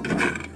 you